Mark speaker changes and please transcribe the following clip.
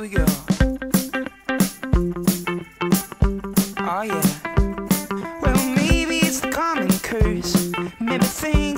Speaker 1: Here we go. Oh yeah. Well, maybe it's the common curse. Maybe things